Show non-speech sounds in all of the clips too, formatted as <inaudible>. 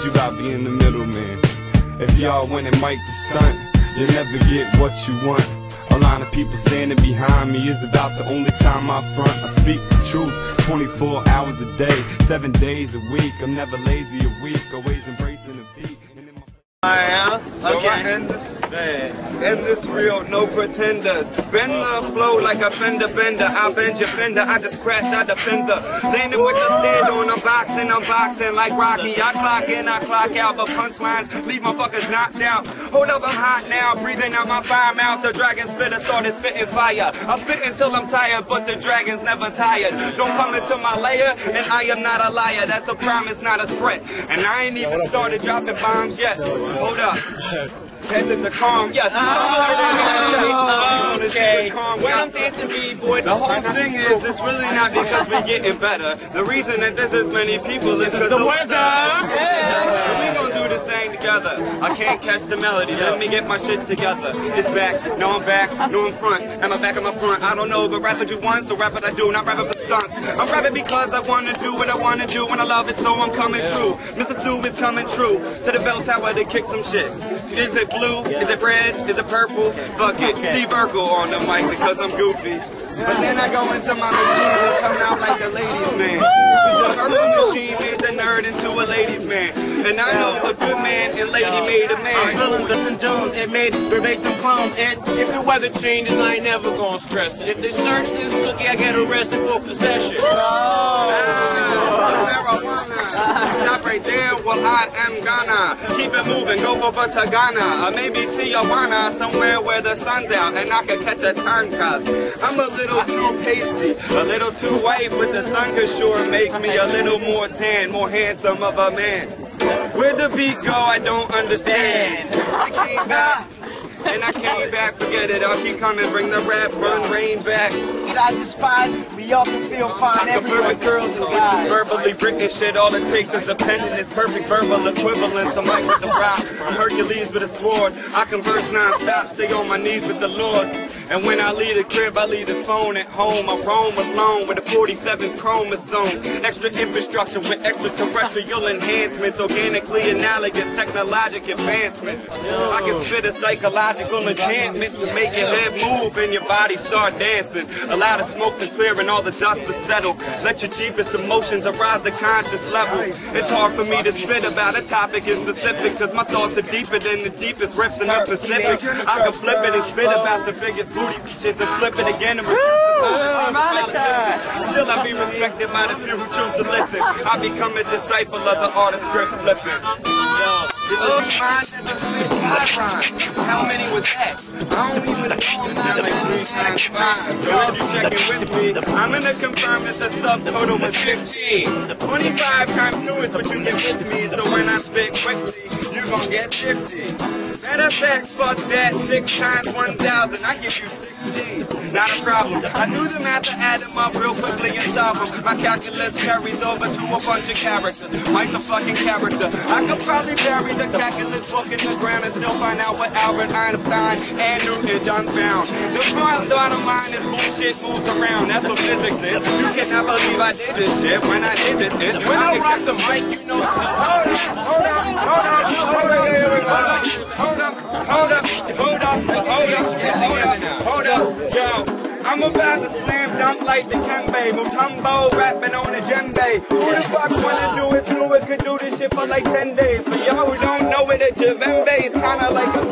teach you about being the middleman. If y'all wanted Mic to stunt, you'll never get what you want. A line of people standing behind me is about the only time I front. I speak the truth 24 hours a day, 7 days a week. I'm never lazy a week, always embracing the beat. And my- So Okay. I end this, end this real, no pretenders. Bend the flow like a fender bender. I bend your fender, I just crash out the fender. Landing with your stand on, I'm boxing, I'm boxing like Rocky. I clock in, I clock out, but punchlines leave my fuckers knocked out. Hold up, I'm hot now, breathing out my fire mouth. The dragon spitter started spitting fire. I'm spit until I'm tired, but the dragon's never tired. Don't come into my lair, and I am not a liar. That's a promise, not a threat. And I ain't even started dropping bombs yet. Hold up. Heads at the calm, yes. Oh, okay. When. I'm dancing b-boy, The whole thing is, it's really not because we're getting better. The reason that there's as many people is because the weather. So we gonna do this thing together. I can't catch the melody. Let me get my shit together. It's back. No, I'm back. No, I'm front. Am I back? Am I front? I don't know, but rap what you want, so rap what I do. Not rap rapping for stunts. I'm rapping because I wanna do what I wanna do, and I love it, so I'm coming true. Mr. Sue is coming true. To the bell tower to kick some shit. Is it blue? Is it red? Is it purple? Fuck it. Steve Urkel on the mic because I'm goofy. But then I go into my machine and come out like a ladies man. The Urkel machine made the nerd into a ladies man. And I know a good man and lady made a I'm man. feeling Dustin Jones. It made verbatim clones. It If the weather changes, I ain't never gonna stress it. If they search this cookie, I get arrested for possession. marijuana. Right there, well I am gonna keep it moving, go over to Ghana, or maybe Tijuana, somewhere where the sun's out and I can catch a turn cause I'm a little too pasty, a little too white, but the sun could sure make me a little more tan, more handsome of a man. Where the beat go, I don't understand. I came back. And I came back, forget it, I'll keep coming, bring the rap, run, rain back. that I despise. We all can feel fine I everywhere, girls and guys. Verbally written shit, all it takes is a pen and it's perfect verbal equivalence. I'm like with the rock, I'm Hercules with a sword. I converse non-stop, stay on my knees with the Lord. And when I leave the crib, I leave the phone at home. I roam alone with a 47 chromosome. Extra infrastructure with extraterrestrial enhancements, organically analogous technologic advancements. I can spit a psychological enchantment to make your head move and your body start dancing. Allow the smoke to clear and all the dust to settle. Let your deepest emotions arise to conscious level. It's hard for me to spit about a topic in specific, cause my thoughts are deeper than the deepest rips in the Pacific. I can flip it and spit about the biggest booty bitches and flip it again and repeat the politician. Still I be respected by the few who choose to listen. I become a disciple of the artist script flipping. This is mine, this is split five rhymes. How many was X? I don't even know. It's not like three times five. So if you checking with me, I'm gonna confirm that a subtotal was 15. 25 times 2 is what you get with me. So when I spit quickly, you gon' get 50. Matter of fact, fuck that. 6 times 1,000. I give you 6 G's. Not a problem. I do the math to add them up real quickly and solve them. My calculus carries over to a bunch of characters. Mic's a fucking character. I could probably bury the calculus book in the ground and still find out what Albert Einstein and Newton done found. The bottom bottom line is bullshit moves around. That's what physics is. You cannot believe I did this shit when I did this bitch. When I rock the mic, you know. Hold up, hold up, hold up. Hold up, hold up, hold up, hold up, hold up, hold up, yo. I'm about to slam dunk like Dikembe. Mutombo rapping on a djembe. Who the fuck wanna do it? It could do this shit for like 10 days. For y'all who don't know it, a djembe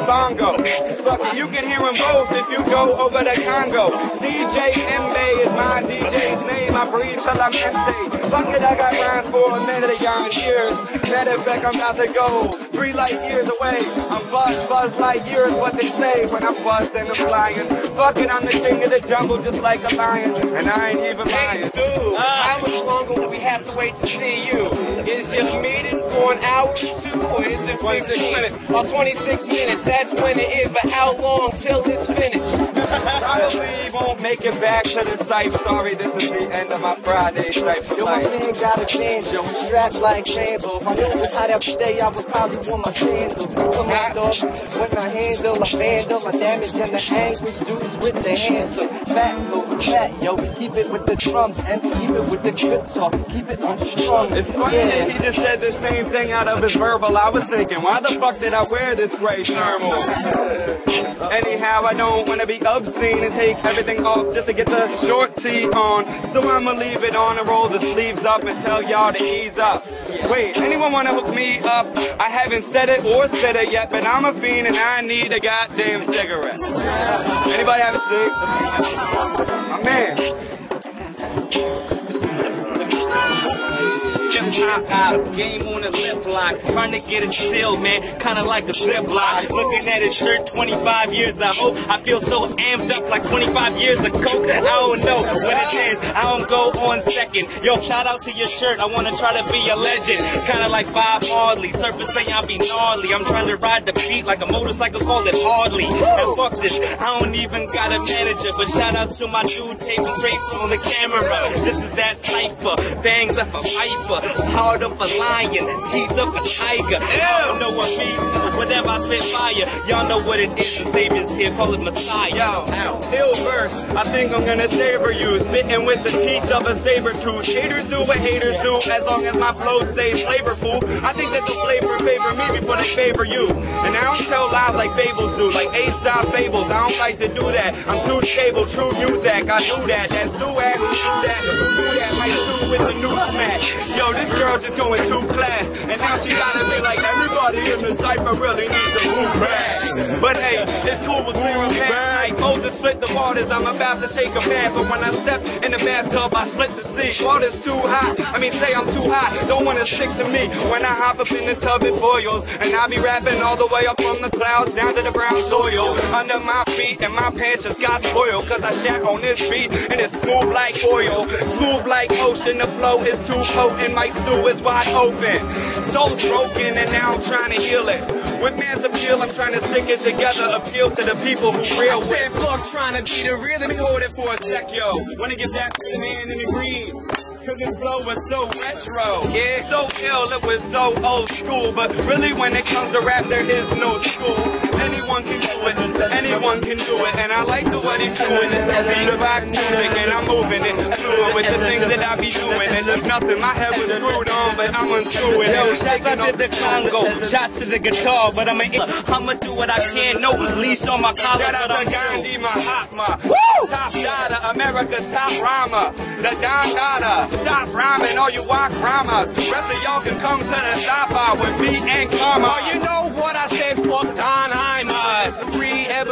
bongo. Fuck you can hear them both if you go over the Congo. DJ Mbe is my DJ's name. I breathe till I'm empty. Fuck it, I got rhymes for a minute, y'all years. Matter of fact, I'm about to go three light years away. I'm buzz, buzz light years, what they say when I'm buzzed and I'm flying. Fuck it, I'm the king of the jungle just like a lion. And I ain't even lying. Stu, how much longer will we have to wait to see you? Is your meeting for an hour or two, or is it 26 15? minutes. Oh, 26 minutes, that's when it is, but how long till it's finished? Probably won't make it back to the site. Sorry, this is the end of my Friday type of Yo, my life. man got a banjo, strapped like Rambo. If I knew it was hot every day, I would probably wear my sandals. Come on, dog. When I handle, I vandal, I damage and the anguish dudes with the hands. So fat, so fat, yo. Keep it with the drums and keep it with the guitar. Keep it unstrung. It's funny that he just said the same thing out of his verbal. I was thinking, why the fuck did I wear this gray thermal? <laughs> Anyhow, I don't wanna be obscene and take everything off just to get the short tee on. So I'ma leave it on and roll the sleeves up and tell y'all to ease up. Wait, anyone wanna hook me up? I haven't said it or said it yet, but I'm a fiend and I need a goddamn cigarette. Anybody have a cig? My man. Hip hop game on the lip lock, trying to get it sealed, man, kinda like a zip lock. Looking at his shirt, 25 years I hope. I feel so amped up like 25 years of coke. I don't know what it is. I don't go on second. Yo, shout out to your shirt. I wanna try to be a legend, kinda like Bob Marley. Surface say I be gnarly. I'm trying to ride the beat like a motorcycle, call it hardly. And fuck this, I don't even got a manager, but shout out to my dude taping straight on the camera. This is that cipher, Bangs up a viper, heart of a lion, teeth of a tiger. Y'all know what me, whatever I spit fire. Y'all know what it is. The Savior's here, call it Messiah. Yo, Ow. ill verse. I think I'm gonna savor you. Spitting with the teeth of a saber tooth. Haters do what haters do as long as my flow stays flavorful. I think that the flavor favor me before they favor you. And I don't tell lies like fables do, like Aesop fables. I don't like to do that. I'm too stable, true music. I do that. That's do that. Who do that? Do that? Might do with the new smack. Yo, this girl just going too class. And now she gotta be like, everybody in the cipher really needs a move back. But hey, it's cool with path. Like Moses split the waters, I'm about to take a bath. But when I step in the bathtub, I split the sea. Water's too hot. I mean, say I'm too hot. Don't wanna stick to me when I hop up in the tub, it boils. And I be rapping all the way up from the clouds down to the brown soil. Under my feet, and my pants just got spoiled. Cause I shat on this beat, and it's smooth like oil. Smooth like ocean, the flow is too potent. My stew is wide open. Soul's broken, and now I'm trying to heal it. With man's appeal, I'm trying to stick it together. Appeal to the people who real with. Said fuck trying to be the real. Let me hold it for a sec, yo. Wanna get that to the man in the green. Cause this flow was so retro. Yeah, so ill, it was so old school. But really, when it comes to rap, there is no school. Anyone can do it, anyone can do it. And I like the what he's doing. It's the beat of box music, and I'm moving it. With the things that I be doing. And there's nothing, my head was screwed on, but I'm unscrewing Yo, it. shots out to the Congo, shots to the guitar, but I'm a, I'ma do what I can. No leash on my collar, Shout out to Gandhi Mahatma. Top data, America's top rhymer. The Don Dada. Stop rhyming, all you walk rhymers. Rest of y'all can come to the bar with me and Karma. Oh, you know what I said? Fuck Don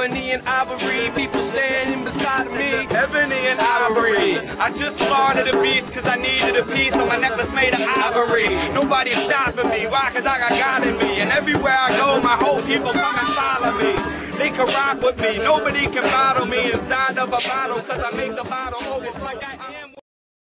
ebony and ivory. People standing beside me. Ebony and ivory. I just slaughtered a beast cause I needed a piece on my necklace made of ivory. Nobody's stopping me. Why? Cause I got God in me. And everywhere I go, my whole people come and follow me. They can rock with me. Nobody can bottle me inside of a bottle cause I make the bottle always like I.